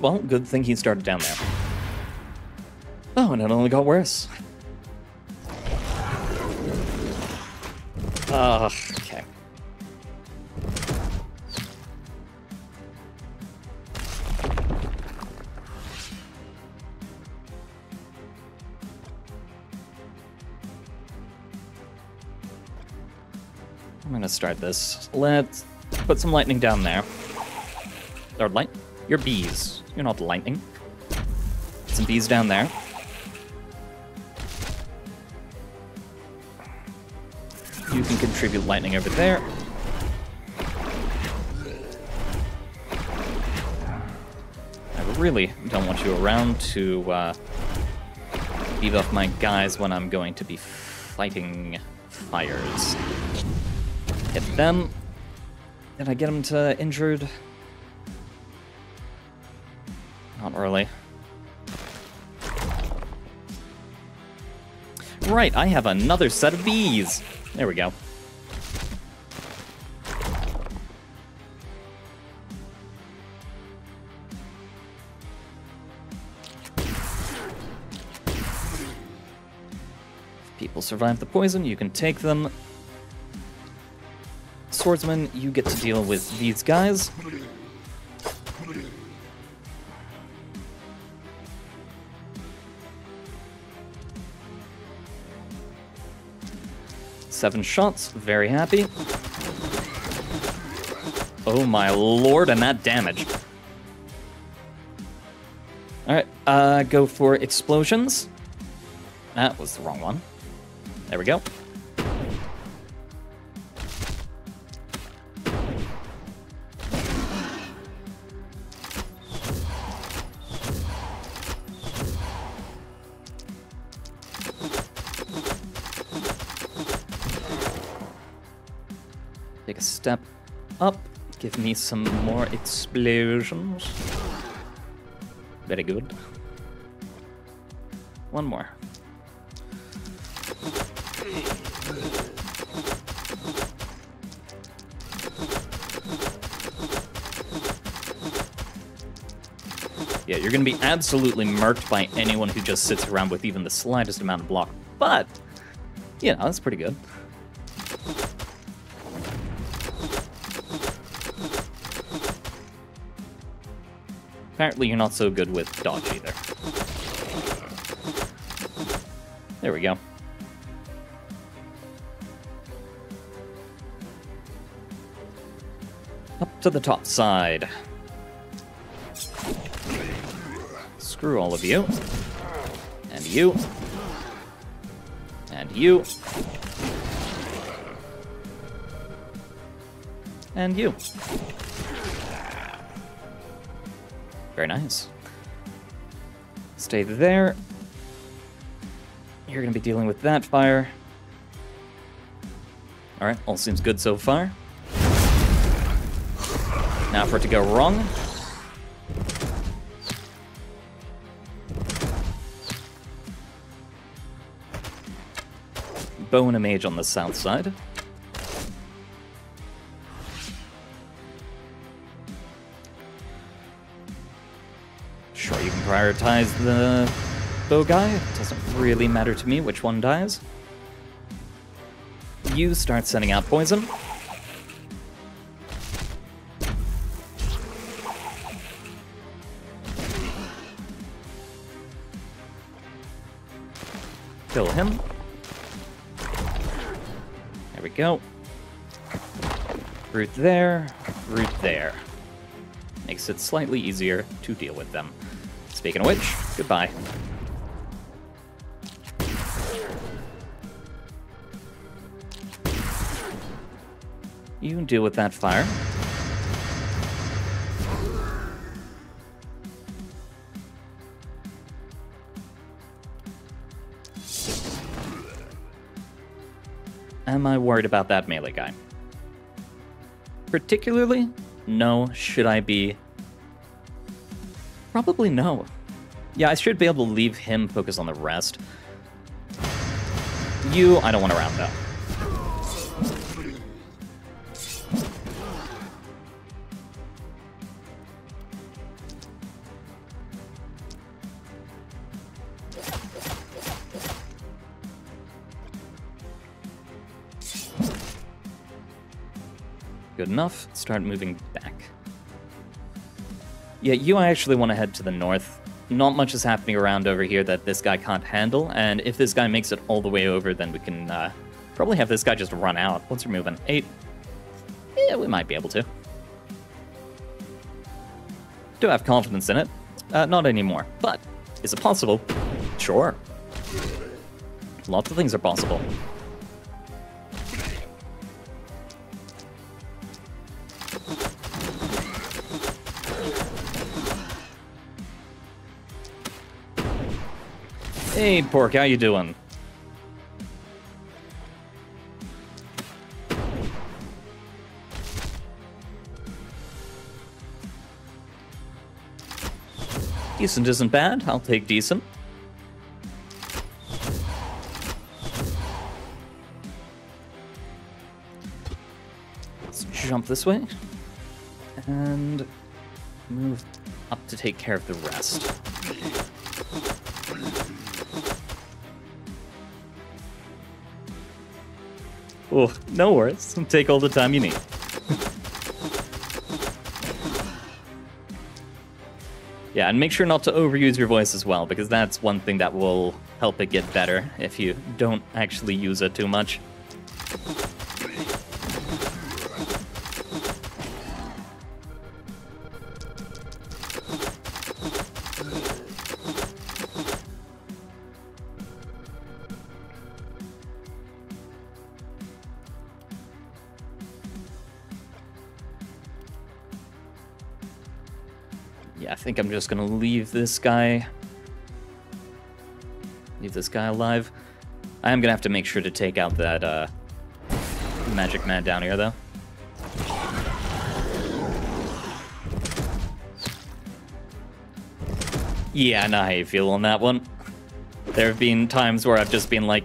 well, good thing he started down there. Oh, and it only got worse. Ugh, okay. I'm gonna start this. Let's put some lightning down there. Or light? You're bees. You're not lightning. Some bees down there. You can contribute lightning over there. I really don't want you around to uh, off my guys when I'm going to be fighting fires. Hit them. Did I get them to injured? Not really. Right, I have another set of bees. There we go. People survive the poison, you can take them. Swordsman, you get to deal with these guys. Seven shots, very happy. Oh my lord, and that damage. Alright, uh, go for explosions. That was the wrong one. There we go. Take a step up. Give me some more explosions. Very good. One more. Yeah, you're gonna be absolutely murked by anyone who just sits around with even the slightest amount of block. But, you know, that's pretty good. Apparently you're not so good with dodge either. There we go. Up to the top side. Screw all of you. And you. And you. And you. Very nice. Stay there. You're going to be dealing with that fire. Alright, all seems good so far. Now for it to go wrong. Bow and a mage on the south side. Prioritize the bow guy. It doesn't really matter to me which one dies. You start sending out poison. Kill him. There we go. Root there, root there. Makes it slightly easier to deal with them. Speaking of which, goodbye. You can deal with that fire. Am I worried about that melee guy? Particularly? No. Should I be? Probably no. Yeah, I should be able to leave him focus on the rest. You, I don't want to round up. Good enough. Start moving back. Yeah, you I actually want to head to the north. Not much is happening around over here that this guy can't handle, and if this guy makes it all the way over, then we can uh, probably have this guy just run out. What's your movement? Eight. Yeah, we might be able to. Do have confidence in it. Uh, not anymore. But, is it possible? Sure. Lots of things are possible. Hey, Pork, how you doing? Decent isn't bad. I'll take decent. Let's jump this way. And move up to take care of the rest. Oh, no worries. Take all the time you need. yeah, and make sure not to overuse your voice as well, because that's one thing that will help it get better if you don't actually use it too much. Just gonna leave this guy. Leave this guy alive. I am gonna have to make sure to take out that uh, magic man down here, though. Yeah, I know how you feel on that one. There have been times where I've just been like,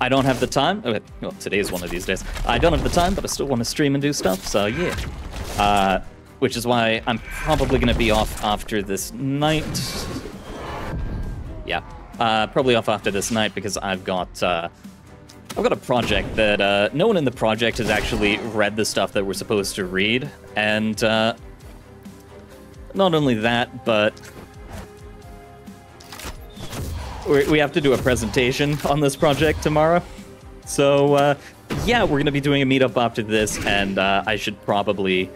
I don't have the time. Okay, well, today is one of these days. I don't have the time, but I still want to stream and do stuff, so yeah. Uh, which is why I'm probably going to be off after this night. Yeah, uh, probably off after this night because I've got uh, I've got a project that uh, no one in the project has actually read the stuff that we're supposed to read, and uh, not only that, but we have to do a presentation on this project tomorrow. So uh, yeah, we're gonna be doing a meetup after this, and uh, I should probably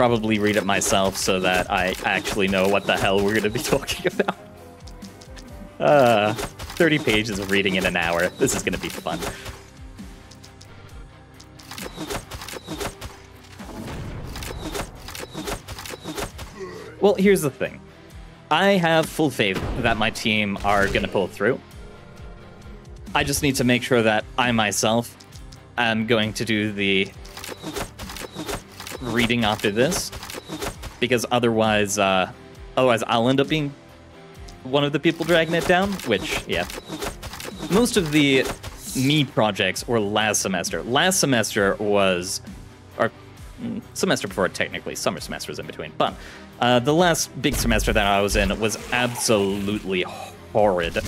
probably read it myself so that I actually know what the hell we're gonna be talking about. Uh, 30 pages of reading in an hour. This is gonna be fun. Well, here's the thing. I have full faith that my team are going to pull through. I just need to make sure that I myself am going to do the reading after this, because otherwise, uh, otherwise I'll end up being one of the people dragging it down. Which, yeah, most of the me projects were last semester. Last semester was, or mm, semester before technically, summer semester was in between, but uh, the last big semester that I was in was absolutely horrid.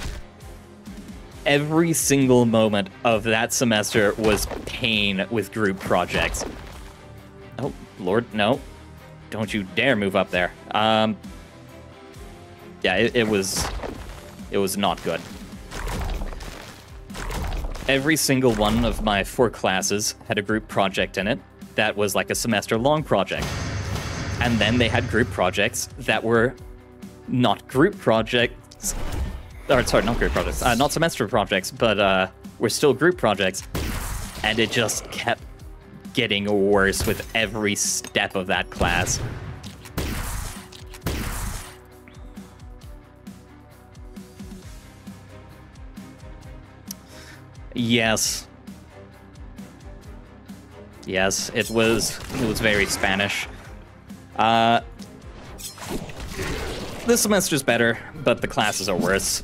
Every single moment of that semester was pain with group projects. Oh, Lord, no. Don't you dare move up there. Um, yeah, it, it was... It was not good. Every single one of my four classes had a group project in it that was like a semester-long project. And then they had group projects that were not group projects. Or, sorry, not group projects. Uh, not semester projects, but uh, were still group projects. And it just kept getting worse with every step of that class. Yes. Yes, it was it was very Spanish. Uh, this semester's better, but the classes are worse.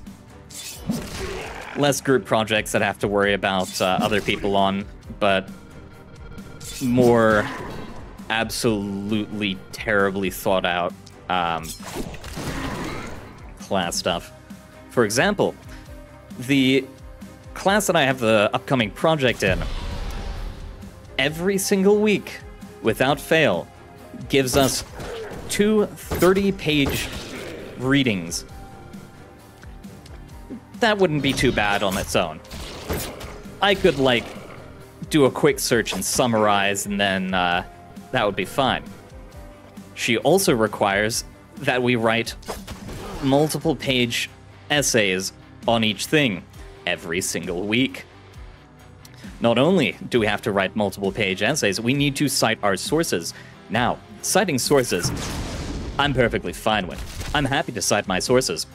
Less group projects that have to worry about uh, other people on, but more absolutely terribly thought out um, class stuff. For example, the class that I have the upcoming project in every single week, without fail, gives us two 30 page readings. That wouldn't be too bad on its own. I could, like, do a quick search and summarize, and then uh, that would be fine. She also requires that we write multiple page essays on each thing every single week. Not only do we have to write multiple page essays, we need to cite our sources. Now, citing sources, I'm perfectly fine with. I'm happy to cite my sources.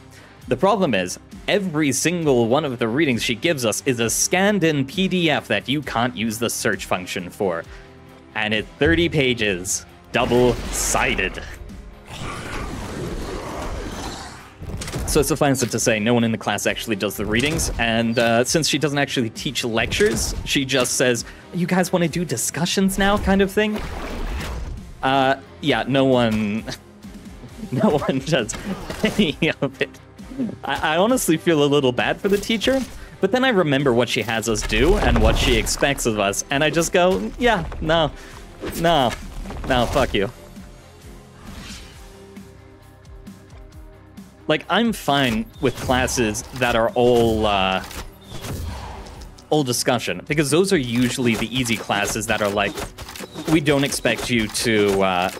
The problem is, every single one of the readings she gives us is a scanned in PDF that you can't use the search function for. And it's 30 pages, double sided. So suffice it to say, no one in the class actually does the readings, and uh, since she doesn't actually teach lectures, she just says, "You guys want to do discussions now?" kind of thing. Uh, yeah, no one, no one does any of it. I, I honestly feel a little bad for the teacher, but then I remember what she has us do and what she expects of us, and I just go, "Yeah, no, no, no, fuck you." like I'm fine with classes that are all uh, all discussion because those are usually the easy classes that are like we don't expect you to uh,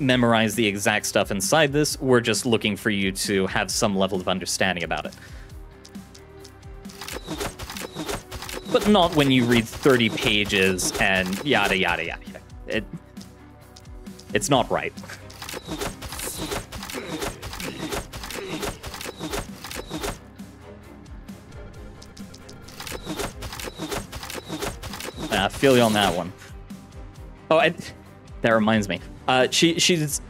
memorize the exact stuff inside this. We're just looking for you to have some level of understanding about it. But not when you read 30 pages and yada yada yada. It, it's not right. I feel you on that one. Oh, I, that reminds me. Uh, she she's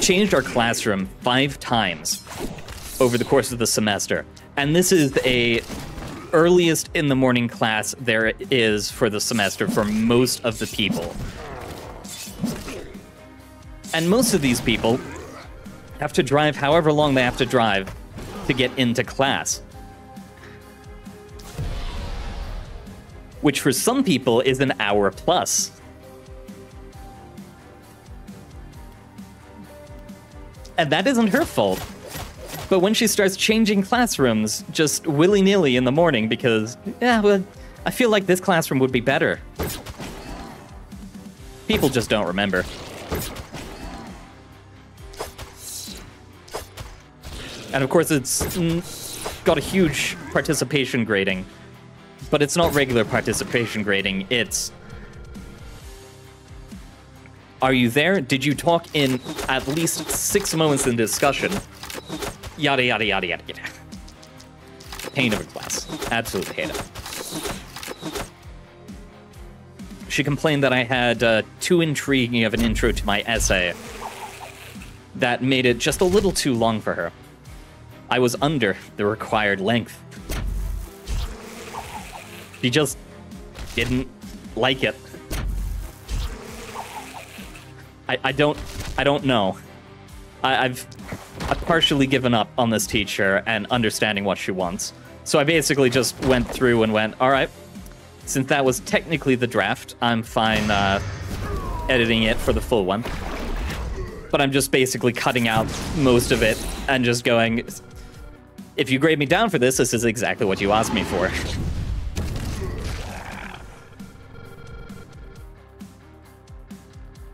changed our classroom five times over the course of the semester, and this is the earliest in the morning class there is for the semester for most of the people. And most of these people have to drive however long they have to drive to get into class. which for some people is an hour plus. And that isn't her fault. But when she starts changing classrooms just willy nilly in the morning because, yeah, well, I feel like this classroom would be better. People just don't remember. And of course, it's got a huge participation grading but it's not regular participation grading. It's are you there? Did you talk in at least six moments in discussion? Yada yada yada yada yada. Pain of a class. Absolutely hate it. She complained that I had uh, too intriguing of an intro to my essay. That made it just a little too long for her. I was under the required length. She just didn't like it. I, I don't I don't know. I, I've I've partially given up on this teacher and understanding what she wants. So I basically just went through and went, all right, since that was technically the draft, I'm fine uh, editing it for the full one. But I'm just basically cutting out most of it and just going, if you grade me down for this, this is exactly what you asked me for.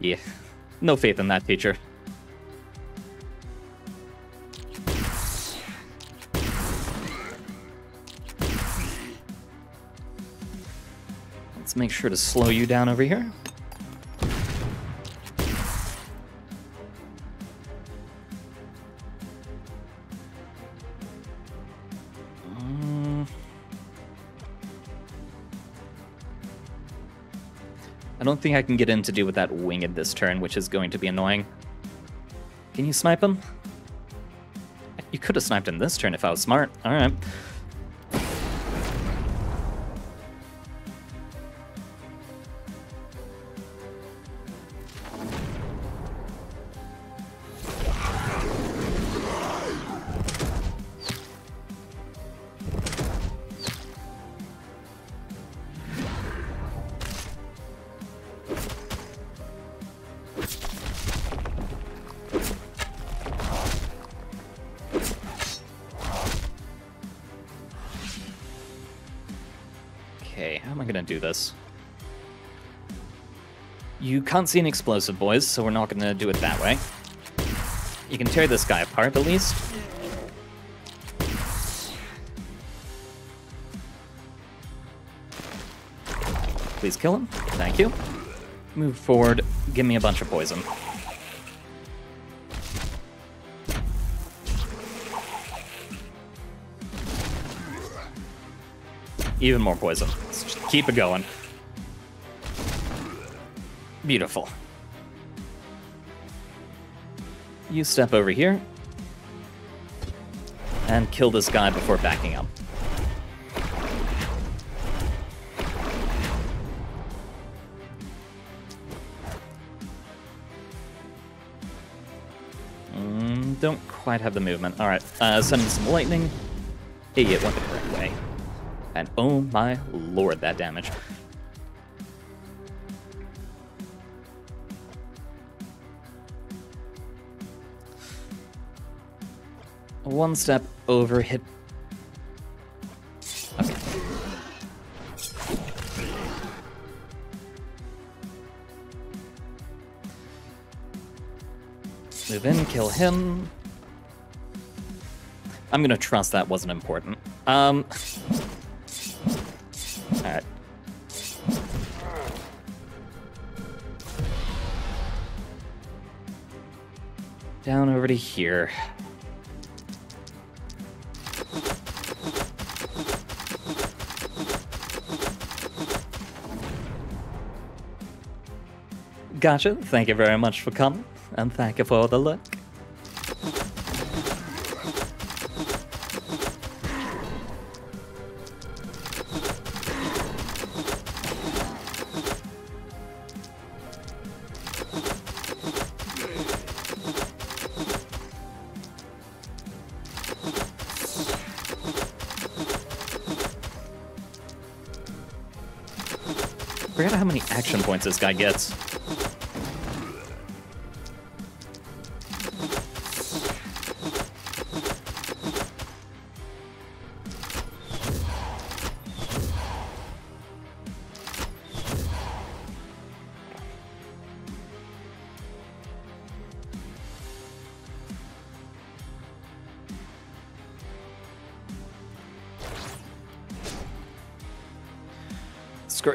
Yeah, no faith in that teacher. Let's make sure to slow you down over here. Don't think I can get in to do with that winged this turn, which is going to be annoying. Can you snipe him? You could have sniped him this turn if I was smart. Alright. Am I gonna do this? You can't see an explosive, boys, so we're not gonna do it that way. You can tear this guy apart, at least. Please kill him. Thank you. Move forward. Give me a bunch of poison. Even more poison. Keep it going. Beautiful. You step over here and kill this guy before backing up. Mm, don't quite have the movement. Alright, uh, sending some lightning. Hey, it went the correct way. And oh my lord, that damage. One step over, hit. Move in, kill him. I'm gonna trust that wasn't important. Um. Down over to here. Gotcha. Thank you very much for coming, and thank you for the look. Action points this guy gets.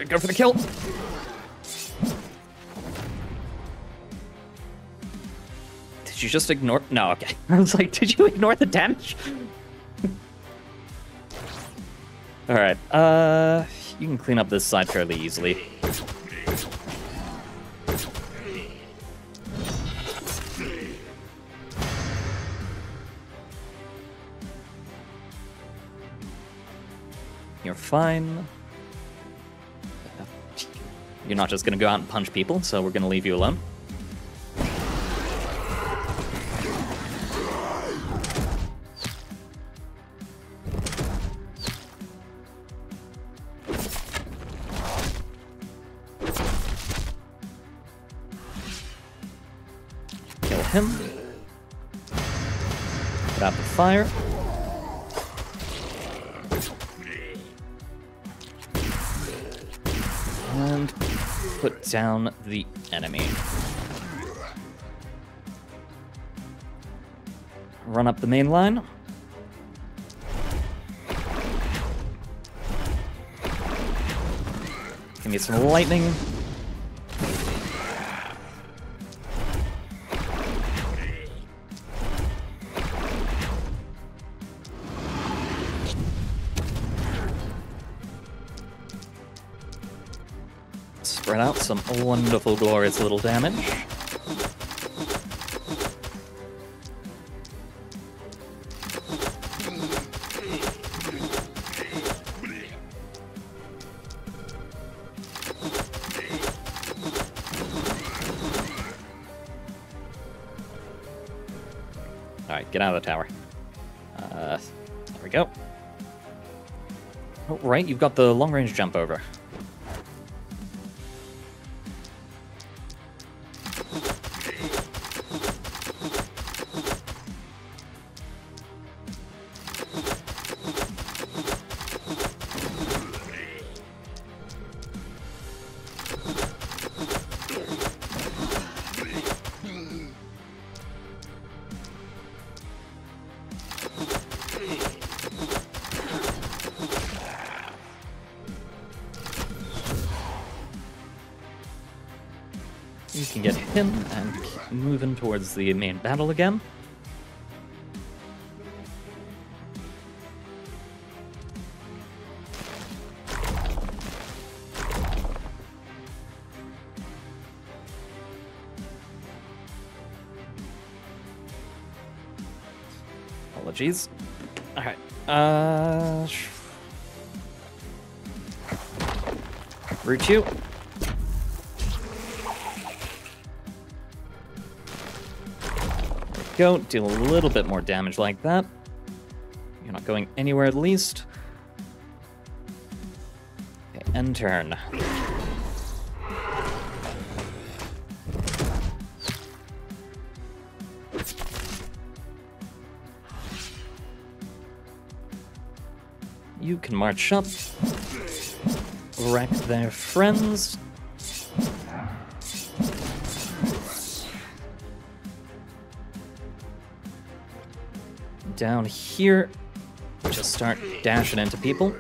Go for the kill. You just ignore? No, okay. I was like, did you ignore the damage? All right. Uh, you can clean up this side fairly easily. You're fine. You're not just gonna go out and punch people, so we're gonna leave you alone. Fire. And put down the enemy. Run up the main line. Give me some lightning. Some wonderful, glorious little damage. Alright, get out of the tower. Uh, there we go. Oh, right, you've got the long-range jump over. You can get him and keep moving towards the main battle again. Apologies. Alright. Uh. Root you. Go, deal a little bit more damage like that. You're not going anywhere at least. Okay, end turn. You can march up, wreck their friends. Down here, just start dashing into people.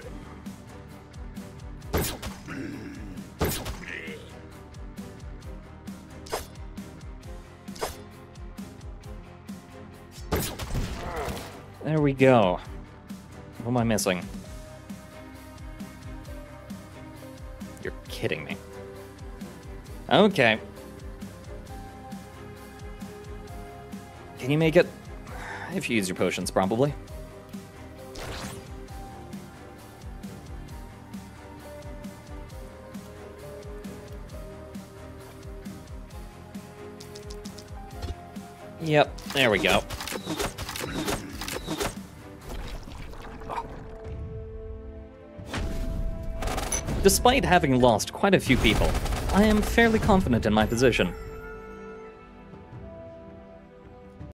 There we go. What am I missing? You're kidding me. Okay. Can you make it? If you use your potions, probably. Yep, there we go. Despite having lost quite a few people, I am fairly confident in my position.